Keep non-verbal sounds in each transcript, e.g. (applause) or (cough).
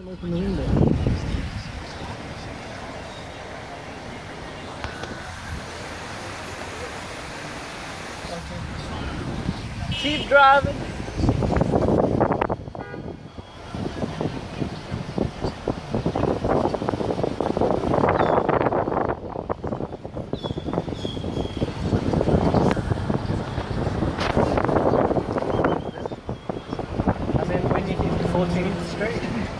Can open the window. Keep driving. And then when you hit 14th Street, (laughs)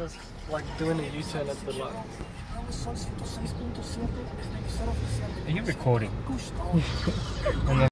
was like doing a U-turn at the light. Sol 106.7 es la emisora oficial de Are you recording? (laughs) (laughs) Gusto.